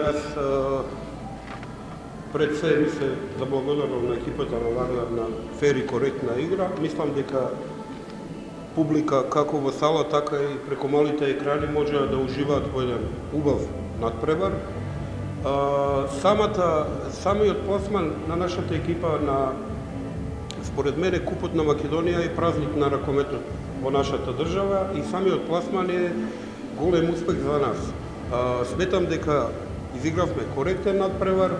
Јас пред се ми се заблагодарам на екипата на Вардар на фер и коректна игра. Мислам дека публика како во сала, така и преку малите екрани може да уживаат во еден убав надпревар. А, самата, самиот пласман на нашата екипа на според мене купот на Македонија е празник на ракометот во нашата држава и самиот пласман е голем успех за нас. А, сметам дека изигравме коректен надпревар,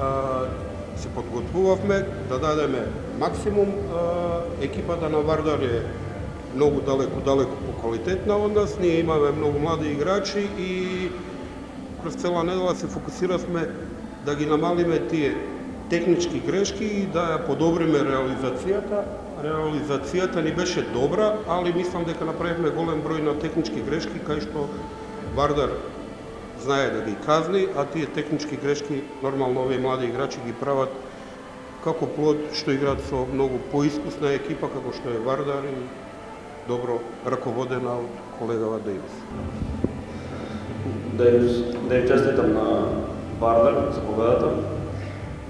а, се подготвувавме да дадеме максимум. А, екипата да на Вардар е многу далеку, далеку по квалитетна од нас. Ние имаме многу млади играчи и през цела недела се фокусиравме да ги намалиме тие технички грешки и да ја подобриме реализацијата. Реализацијата ни беше добра, али мислам дека направивме голем број на технички грешки, кај што Вардар знае да ги казни, а тие технички грешки нормално овие млади играчи ги прават како плод што играат со многу поискусна екипа како што е Вардар и добро раководена од колегава Дејвис. Да им, да им честитам на Вардар за победата.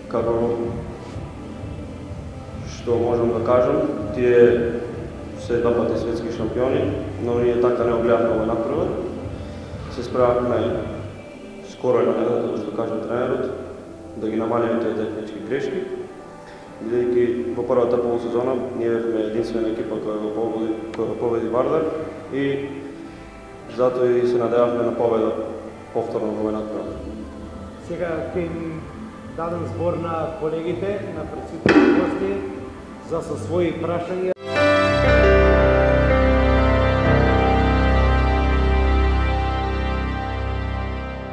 Како што можам да кажам, тие се два пати светски шампиони, но ние така не огледавме овој напревар. Се справавме скоро на неделата, да што кажа тренерот, да ги намалиме тие технички грешки. Бидејќи во првата полусезона ние бевме единствена екипа која го победи, која го победи Вардар и затоа и се надевавме на победа повторно во овој Сега ќе им дадам збор на колегите, на присутните гости за со своји прашања